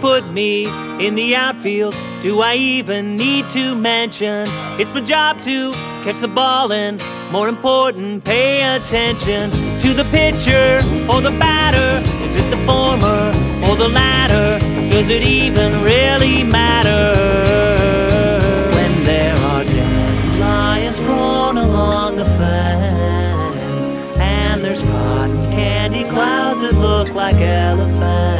put me in the outfield. Do I even need to mention? It's my job to catch the ball and, more important, pay attention to the pitcher or the batter. Is it the former or the latter? Does it even really matter? When there are dandelions grown along the fence, and there's cotton candy clouds that look like elephants.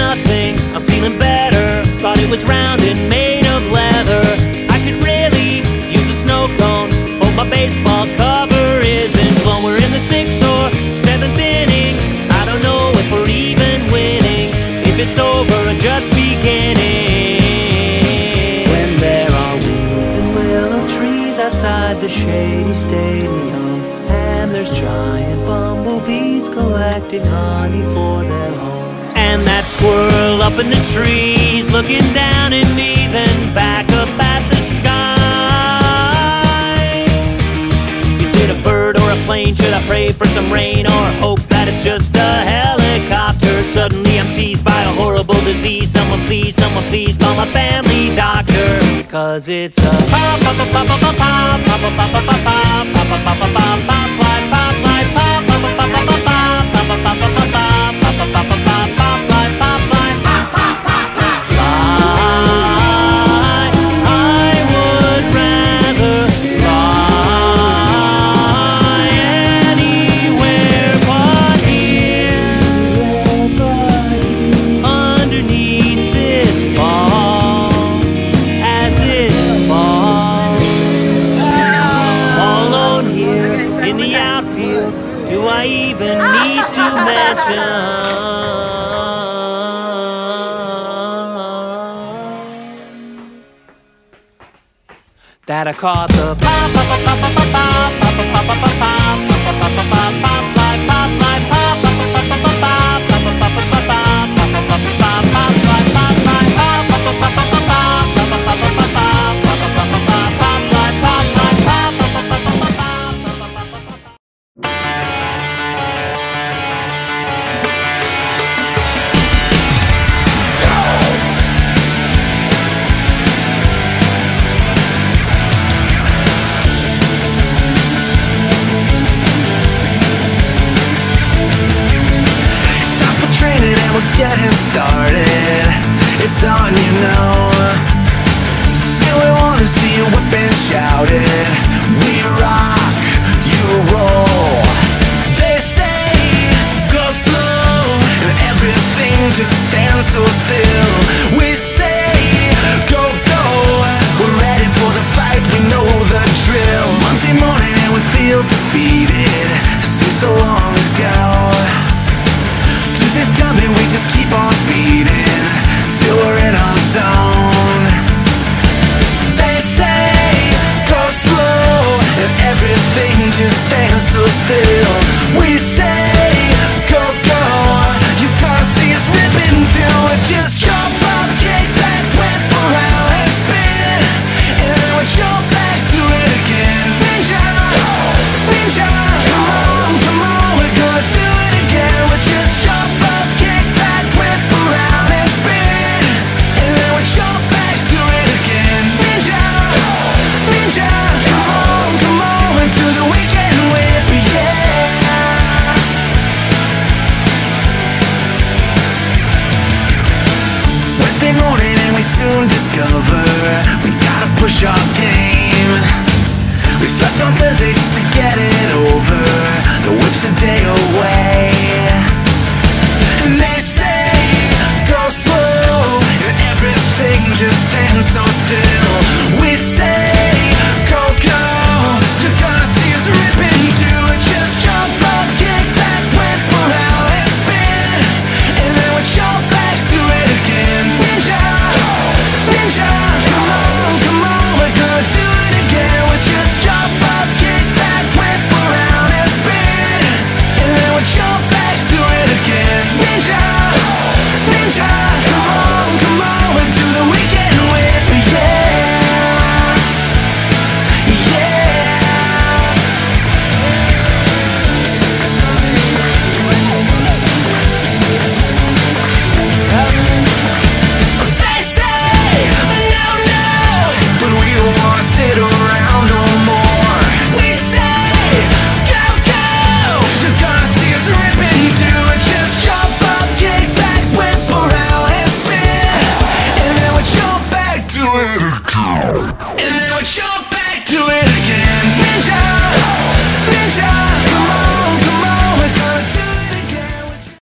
nothing, I'm feeling better. Thought it was round and made of leather. I could really use a snow cone. Hope my baseball cover isn't blown. We're in the sixth or seventh inning. I don't know if we're even winning. If it's over or just beginning. When there are weeping willow trees outside the shady stadium. And there's giant bumblebees collecting honey for their home. And that squirrel up in the trees looking down at me, then back up at the sky. Is it a bird or a plane? Should I pray for some rain or hope that it's just a helicopter? Suddenly I'm seized by a horrible disease. Someone please, someone please call my family doctor. Cause it's a pop, pop, pop, pop, pop, pop, pop, pop, pop, pop, pop, pop, pop, pop, pop, pop, pop, that I caught the pop pop pop pop pop pop pop pop pop pop pop pop pop pop pop pop pop we soon discover we gotta push our game. We slept on Thursday just to get it over. The whip's a day away.